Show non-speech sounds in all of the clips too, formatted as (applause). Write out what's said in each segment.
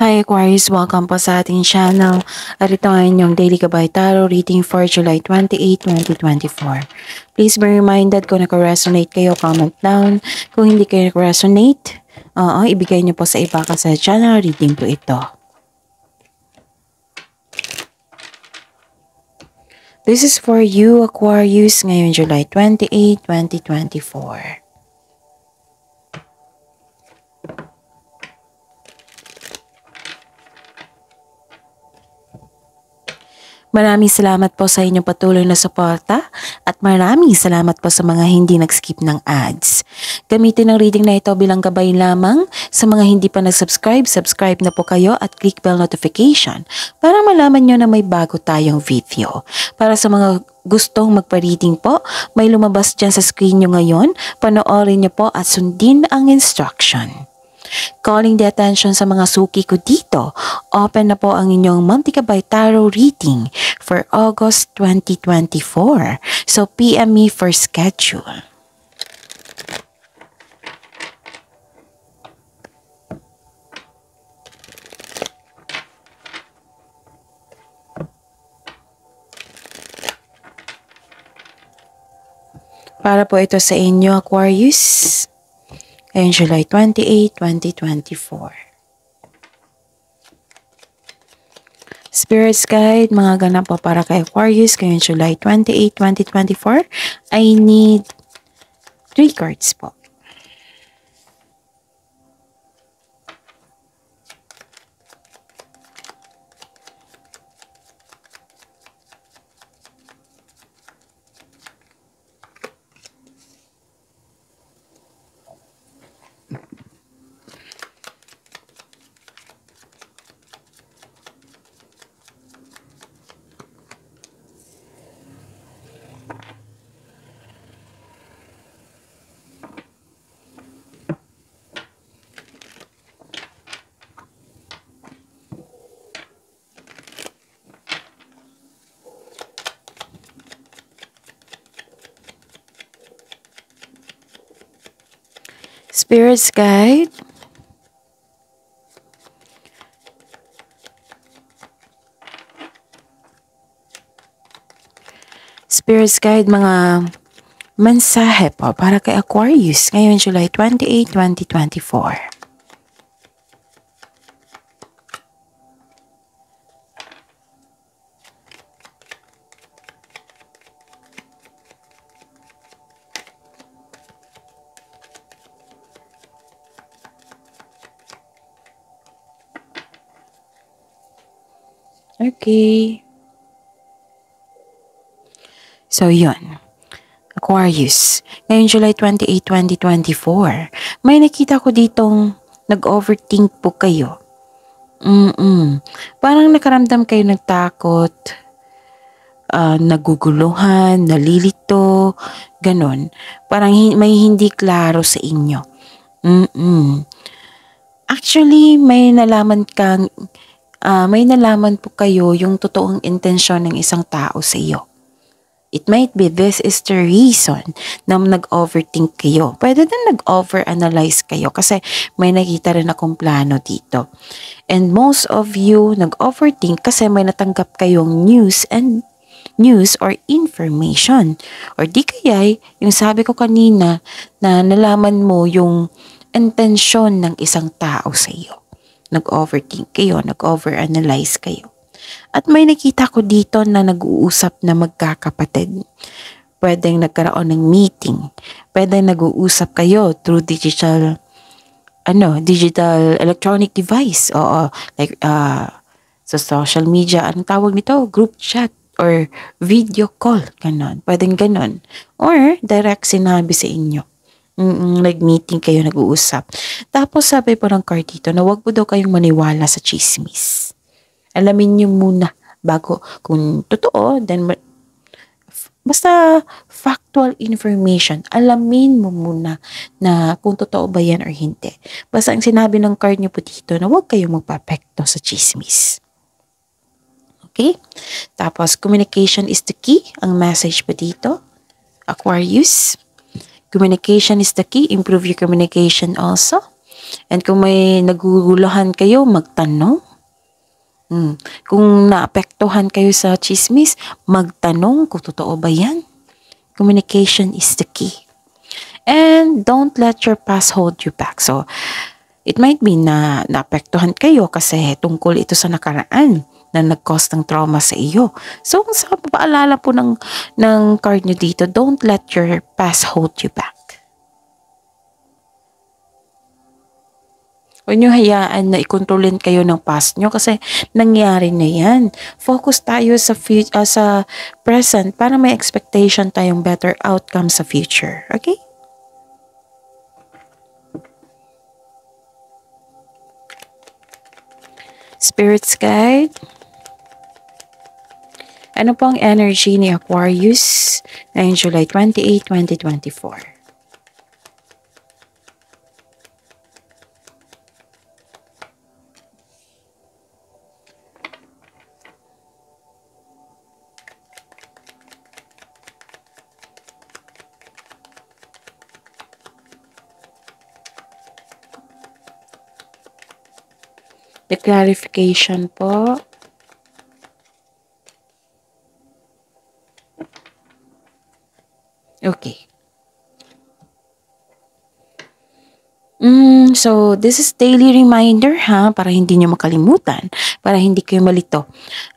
Hi Aquarius, welcome po sa ating channel. At ito ang inyong Daily Gabay Tarot reading for July 28, 2024. Please be reminded kung naka-resonate kayo, comment down. Kung hindi kayo naka-resonate, uh, ibigay niyo po sa iba kasi channel reading po ito. This is for you Aquarius ngayon July 28, 2024. Maraming salamat po sa inyong patuloy na suporta at maraming salamat po sa mga hindi nag-skip ng ads. Gamitin ang reading na ito bilang gabay lamang sa mga hindi pa nag-subscribe, subscribe na po kayo at click bell notification para malaman nyo na may bago tayong video. Para sa mga gustong magpa-reading po, may lumabas dyan sa screen nyo ngayon, panoorin nyo po at sundin ang instruction. Calling the attention sa mga suki ko dito, open na po ang inyong Monte Cabay Tarot reading for August 2024. So PM me for schedule. Para po ito sa inyo, Aquarius ngayong July 28, 2024. Spirits Guide, mga ganap po para kay Aquarius ngayong July 28, 2024. I need 3 cards po. Spirit's Guide. Spirit's Guide, mga mensahe po para kay Aquarius ngayon July 28, 2024. Okay. So, yun. Aquarius. Ngayon, July 28, 2024. May nakita ko ditong nag-overthink po kayo. Mm-mm. Parang nakaramdam kayo ng takot, uh, naguguluhan, nalilito, ganon. Parang hi- may hindi klaro sa inyo. Mm-mm. Actually, may nalaman kang uh, may nalaman po kayo yung totoong intensyon ng isang tao sa iyo. It might be this is the reason na nag-overthink kayo. Pwede din nag-overanalyze kayo kasi may nakita rin akong plano dito. And most of you nag-overthink kasi may natanggap kayong news and news or information. Or di kaya yung sabi ko kanina na nalaman mo yung intensyon ng isang tao sa iyo nag-overthink kayo, nag-overanalyze kayo. At may nakita ko dito na nag-uusap na magkakapatid. Pwedeng nagkaroon ng meeting. Pwedeng nag-uusap kayo through digital ano, digital electronic device. Oo, like uh, sa social media, anong tawag nito? Group chat or video call, ganon. Pwedeng ganon. Or direct sinabi sa inyo. Nag-meeting kayo, nag-uusap. Tapos sabi po ng card dito na wag po daw kayong maniwala sa chismis. Alamin niyo muna bago kung totoo, then basta factual information, alamin mo muna na kung totoo ba yan or hindi. Basta ang sinabi ng card niyo po dito na huwag kayong magpapekto sa chismis. Okay? Tapos, communication is the key. Ang message po dito. Aquarius. Communication is the key. Improve your communication also. And kung may naguguluhan kayo, magtanong. Hmm. Kung naapektuhan kayo sa chismis, magtanong kung totoo ba yan. Communication is the key. And don't let your past hold you back. So, it might be na naapektuhan kayo kasi tungkol ito sa nakaraan na nag-cause ng trauma sa iyo. So, sa paalala po ng, ng card nyo dito, don't let your past hold you back. Huwag nyo hayaan na ikontrolin kayo ng past nyo kasi nangyari na yan. Focus tayo sa, uh, sa present para may expectation tayong better outcome sa future. Okay? Spirits Guide. Ano po ang energy ni Aquarius ngayong July 28, 2024? The clarification po. Okay. Mm, so, this is daily reminder ha, para hindi nyo makalimutan, para hindi kayo malito.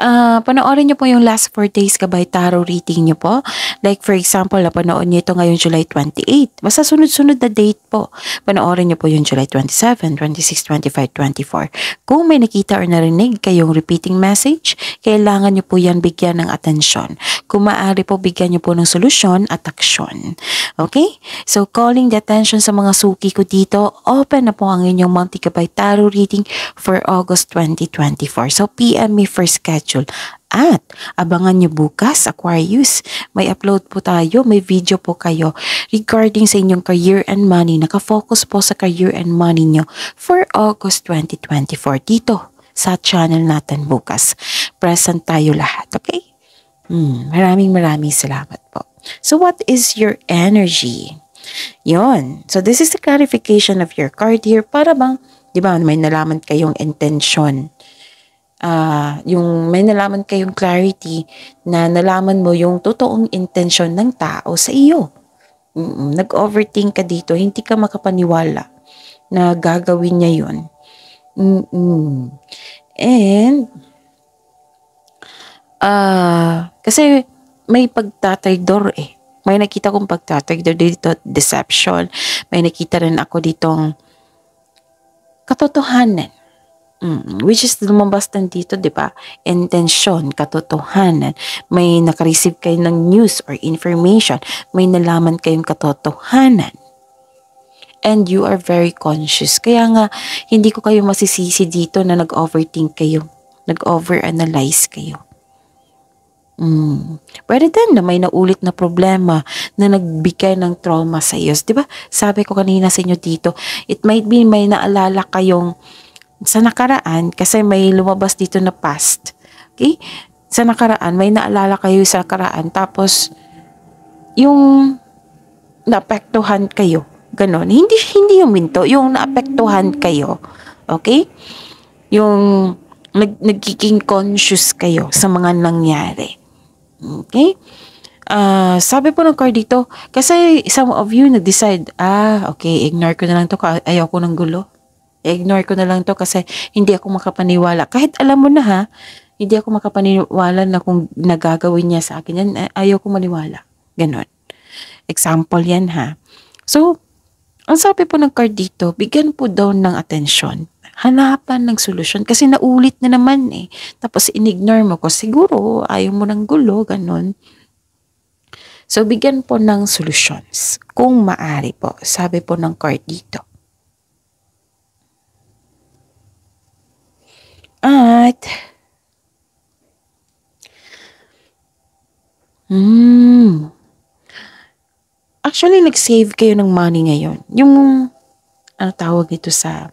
Uh, panoorin nyo po yung last 4 days kabay tarot reading nyo po. Like for example, napanood nyo ito ngayong July 28. Basta sunod-sunod na date po. Panoorin nyo po yung July 27, 26, 25, 24. Kung may nakita or narinig kayong repeating message, kailangan nyo po yan bigyan ng atensyon. Kung maaari po, bigyan nyo po ng solusyon at aksyon. Okay? So, calling the attention sa mga suki ko dito, open na po ang inyong Monty Gabay Tarot reading for August 2024. So, PM me for schedule. At abangan nyo bukas, Aquarius, may upload po tayo, may video po kayo regarding sa inyong career and money. Nakafocus po sa career and money nyo for August 2024 dito sa channel natin bukas. Present tayo lahat, okay? Hmm, maraming maraming salamat po. So what is your energy? Yon. So, this is the clarification of your card here para bang, di ba, may nalaman kayong intention. Uh, yung may nalaman kayong clarity na nalaman mo yung totoong intention ng tao sa iyo. Mm-mm, nag-overthink ka dito, hindi ka makapaniwala na gagawin niya yun. Mm-mm. And, uh, kasi may pagtataydor eh may nakita kong pagtatagdo dito, deception. May nakita rin ako ditong katotohanan. Mm, which is lumabas din dito, di ba? Intensyon, katotohanan. May nakareceive kayo ng news or information. May nalaman kayong katotohanan. And you are very conscious. Kaya nga, hindi ko kayo masisisi dito na nag-overthink kayo. Nag-overanalyze kayo. Mm. Pwede din na may naulit na problema na nagbigay ng trauma sa iyo. Di ba? Sabi ko kanina sa inyo dito, it might be may naalala kayong sa nakaraan kasi may lumabas dito na past. Okay? Sa nakaraan, may naalala kayo sa nakaraan. Tapos, yung naapektuhan kayo. Ganon. Hindi, hindi yung minto. Yung naapektuhan kayo. Okay? Yung nag, nagiging conscious kayo sa mga nangyari. Okay? Uh, sabi po ng card dito, kasi some of you nag-decide, ah, okay, ignore ko na lang to, ayaw ko ng gulo. Ignore ko na lang to kasi hindi ako makapaniwala. Kahit alam mo na ha, hindi ako makapaniwala na kung nagagawin niya sa akin yan, eh, ayaw ko maniwala. Ganon. Example yan ha. So, ang sabi po ng card dito, bigyan po daw ng atensyon hanapan ng solusyon kasi naulit na naman eh. Tapos inignore mo ko, siguro ayaw mo ng gulo, ganun. So, bigyan po ng solutions. Kung maari po, sabi po ng card dito. At, hmm, actually, nag-save kayo ng money ngayon. Yung, ano tawag ito sa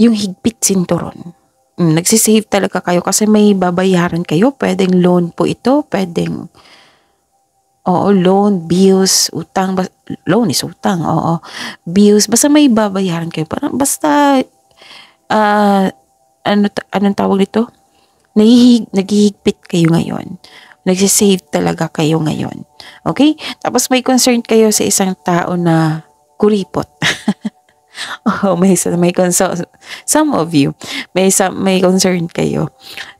yung higpit sinturon. Mm, nagsisave talaga kayo kasi may babayaran kayo. Pwedeng loan po ito, pwedeng Oo, loan, bills, utang, bas- loan is utang, oo. Bills, basta may babayaran kayo. Parang basta, ah, ano, anong tawag nito? Nahihig, naghihigpit kayo ngayon. Nagsisave talaga kayo ngayon. Okay? Tapos may concern kayo sa isang tao na kuripot. (laughs) oh, may may concern some of you may some, may concern kayo.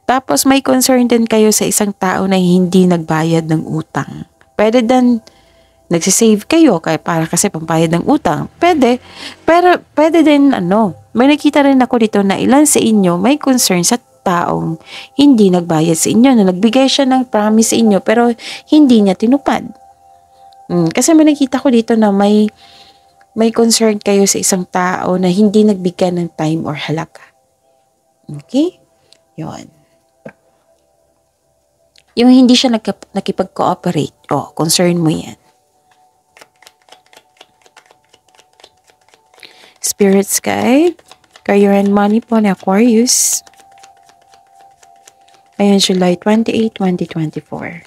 Tapos may concern din kayo sa isang tao na hindi nagbayad ng utang. Pwede din nagsisave kayo kaya para kasi pambayad ng utang. Pwede. Pero pwede din ano, may nakita rin ako dito na ilan sa inyo may concern sa taong hindi nagbayad sa inyo na nagbigay siya ng promise sa inyo pero hindi niya tinupad. Hmm, kasi may nakita ko dito na may may concern kayo sa isang tao na hindi nagbigay ng time or halaga. Okay? Yun. Yung hindi siya nakipag-cooperate, oh, concern mo yan. Spirits guide, career and money po ni Aquarius. Ayan, July 28, 2024.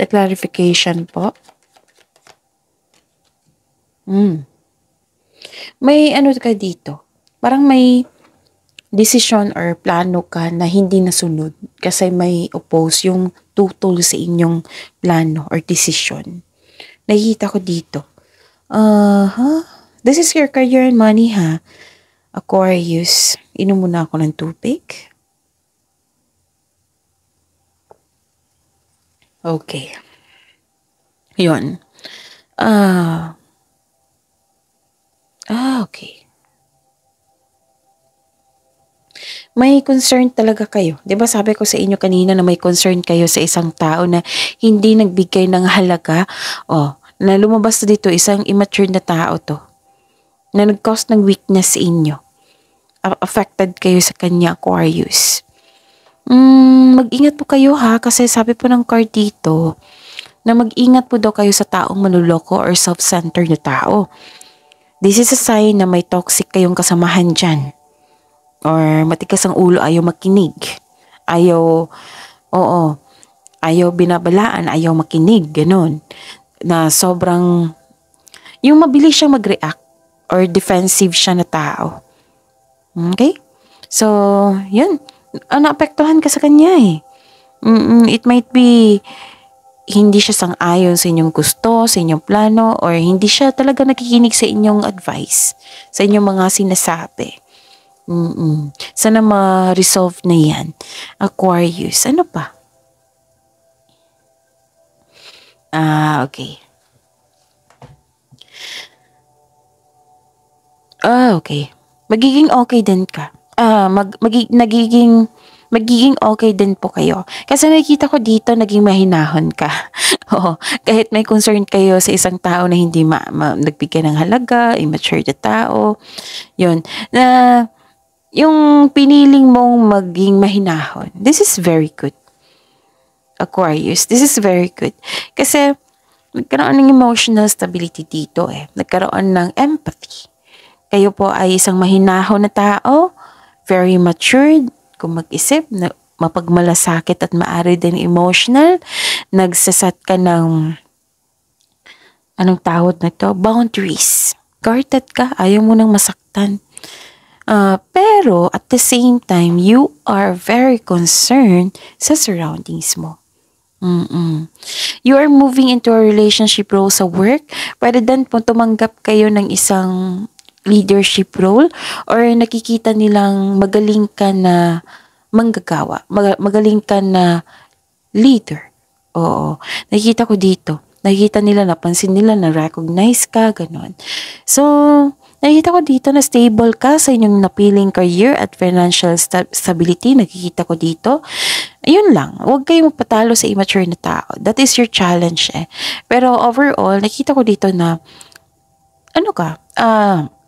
The clarification po. May ano ka dito. Parang may decision or plano ka na hindi nasunod kasi may oppose yung tutol sa inyong plano or decision. Nakikita ko dito. Uh, huh? This is your career and money, ha? Aquarius. Inom muna ako ng tubig. Okay. Yun. Ah. Ah, okay. May concern talaga kayo. 'Di ba sabi ko sa inyo kanina na may concern kayo sa isang tao na hindi nagbigay ng halaga. Oh, na lumabas dito isang immature na tao to. Na nag-cause ng weakness sa inyo. A- affected kayo sa kanya, Aquarius. Mm, mag-ingat po kayo ha kasi sabi po ng card dito na mag-ingat po daw kayo sa taong manuloko or self-centered na tao. This is a sign na may toxic kayong kasamahan dyan. Or matigas ang ulo, ayaw makinig. Ayaw, oo, ayaw binabalaan, ayaw makinig, ganun. Na sobrang, yung mabilis siya mag-react or defensive siya na tao. Okay? So, yun uh, naapektuhan ka sa kanya eh. Mm-mm, it might be hindi siya sang-ayon sa inyong gusto, sa inyong plano, or hindi siya talaga nakikinig sa inyong advice, sa inyong mga sinasabi. Mm-mm. Sana ma-resolve na yan. Aquarius, ano pa? Ah, okay. Ah, okay. Magiging okay din ka uh, mag, magi, nagiging magiging okay din po kayo. Kasi nakikita ko dito, naging mahinahon ka. (laughs) Oo, kahit may concern kayo sa isang tao na hindi ma, ma, nagbigay ng halaga, immature na tao, yun, na yung piniling mong maging mahinahon, this is very good. Aquarius, this is very good. Kasi, nagkaroon ng emotional stability dito eh. Nagkaroon ng empathy. Kayo po ay isang mahinahon na tao, very matured, kung mag-isip, na mapagmalasakit at maari din emotional, nagsasat ka ng, anong tawag na to? Boundaries. Guarded ka, ayaw mo nang masaktan. Uh, pero at the same time, you are very concerned sa surroundings mo. Mm-mm. You are moving into a relationship role sa work. Pwede din po tumanggap kayo ng isang leadership role or nakikita nilang magaling ka na manggagawa, mag- magaling ka na leader. Oo. Nakikita ko dito. Nakikita nila, napansin nila, na-recognize ka, ganun. So, nakikita ko dito na stable ka sa inyong napiling career at financial sta- stability. Nakikita ko dito. Ayun lang. Huwag kayong magpatalo sa immature na tao. That is your challenge eh. Pero overall, nakikita ko dito na, ano ka, ah, uh,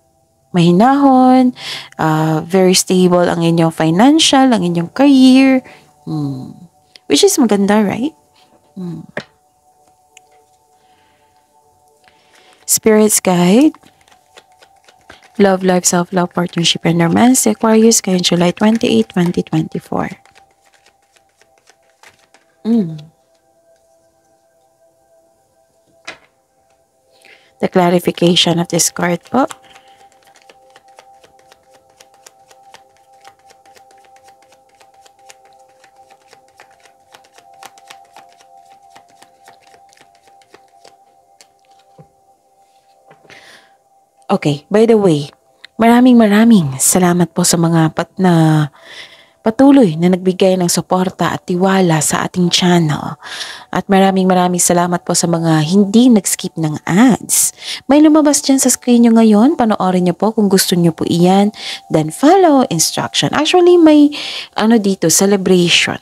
mahinahon, uh, very stable ang inyong financial, ang inyong career. Hmm. Which is maganda, right? Hmm. Spirits Guide, Love, Life, Self-Love, Partnership, and Romance, Aquarius, kayo July 28, 2024. Mm. The clarification of this card po. Okay, by the way, maraming maraming salamat po sa mga pat na patuloy na nagbigay ng suporta at tiwala sa ating channel. At maraming maraming salamat po sa mga hindi nag-skip ng ads. May lumabas dyan sa screen nyo ngayon. Panoorin nyo po kung gusto nyo po iyan. Then follow instruction. Actually, may ano dito, celebration.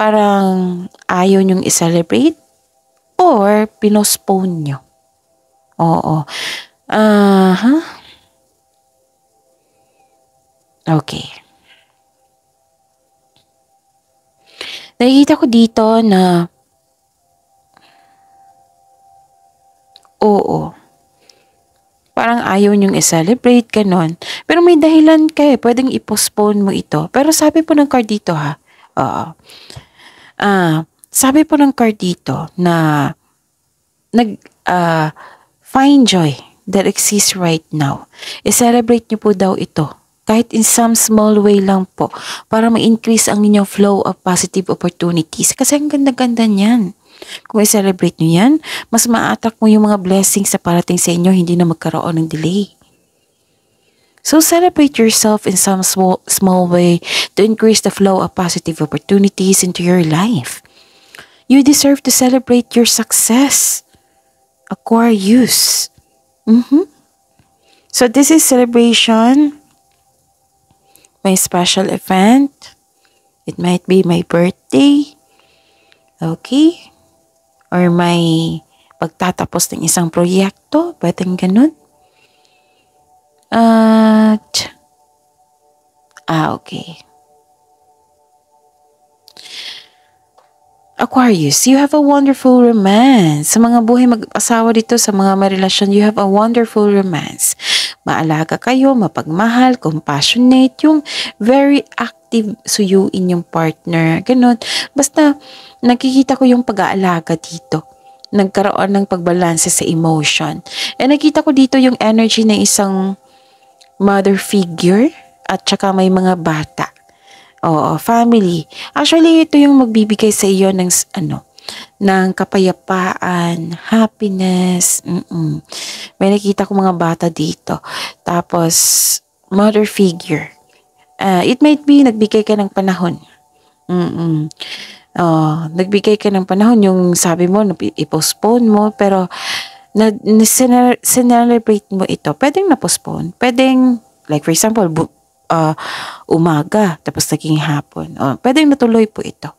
Parang ayaw nyong i-celebrate or pinospone nyo. Oo. Uh, huh? Okay. Nakikita ko dito na oo. Parang ayaw niyong i-celebrate, ganon. Pero may dahilan ka eh. Pwedeng i-postpone mo ito. Pero sabi po ng card dito ha. Oo. Ah, sabi po ng card dito na nag uh, find joy that exists right now. I-celebrate niyo po daw ito kahit in some small way lang po para ma-increase ang inyong flow of positive opportunities. Kasi ang ganda-ganda niyan. Kung i-celebrate nyo yan, mas ma-attract mo yung mga blessings sa parating sa inyo, hindi na magkaroon ng delay. So celebrate yourself in some small, small way to increase the flow of positive opportunities into your life. You deserve to celebrate your success. Aquarius. Mm-hmm. So this is celebration. My special event. It might be my birthday. Okay? Or may pagtatapos ng isang proyekto. Pwedeng ganun. At, ah, okay. Aquarius, you have a wonderful romance. Sa mga buhay mag-asawa dito, sa mga may relasyon, you have a wonderful romance. Maalaga kayo, mapagmahal, compassionate, yung very active suyuin yung partner. Ganon. Basta, nakikita ko yung pag-aalaga dito. Nagkaroon ng pagbalanse sa emotion. And nakita ko dito yung energy ng isang mother figure at saka may mga bata Oo, family. Actually, ito yung magbibigay sa iyo ng ano, ng kapayapaan, happiness. Mm-mm. May nakita ko mga bata dito. Tapos, mother figure. Uh, it might be nagbigay ka ng panahon. Mm-mm. Oh, nagbigay ka ng panahon yung sabi mo, i-postpone mo, pero na, na celebrate mo ito. Pwedeng na-postpone. Pwedeng, like for example, bu- uh, umaga, tapos naging hapon. Oh, pwedeng natuloy po ito.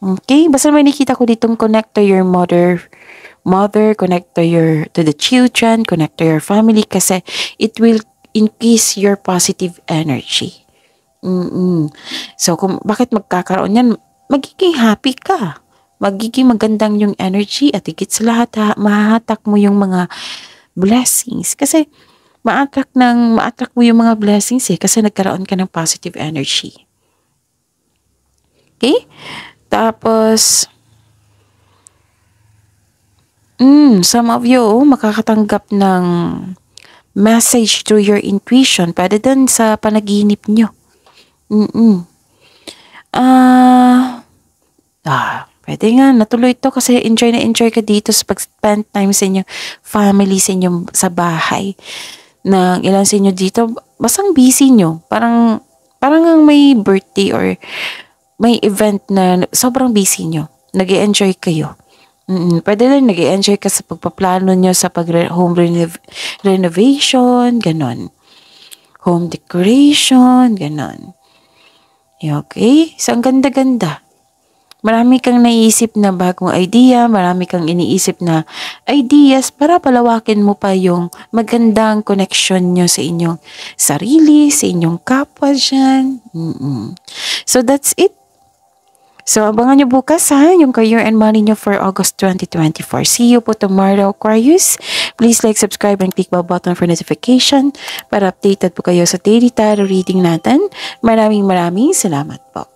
Okay? Basta may nakita ko ditong connect to your mother, mother, connect to your, to the children, connect to your family kasi it will increase your positive energy. Mm-mm. So, kung bakit magkakaroon yan, magiging happy ka. Magiging magandang yung energy at higit sa lahat, ha, mahahatak mo yung mga blessings. Kasi, ma-attract ng ma-attract mo yung mga blessings eh kasi nagkaroon ka ng positive energy. Okay? Tapos mm, some of you oh, makakatanggap ng message through your intuition. Pwede din sa panaginip nyo. Mm-mm. Ah, uh, ah, pwede nga, natuloy ito kasi enjoy na enjoy ka dito sa pag-spend time sa inyo, family sa inyo, sa bahay ng ilan sa inyo dito, basang busy nyo. Parang, parang may birthday or may event na sobrang busy nyo. nag enjoy kayo. Mm-mm. Pwede din nag enjoy ka sa pagpaplano nyo sa pag home renov- renovation, ganon. Home decoration, ganon. Okay? So, ang ganda-ganda. Marami kang naiisip na bagong idea, marami kang iniisip na ideas para palawakin mo pa yung magandang connection nyo sa inyong sarili, sa inyong kapwa dyan. Mm-mm. So that's it. So, abangan nyo bukas ha, yung career and money nyo for August 2024. See you po tomorrow, Aquarius. Please like, subscribe, and click bell button for notification para updated po kayo sa daily tarot reading natin. Maraming maraming salamat po.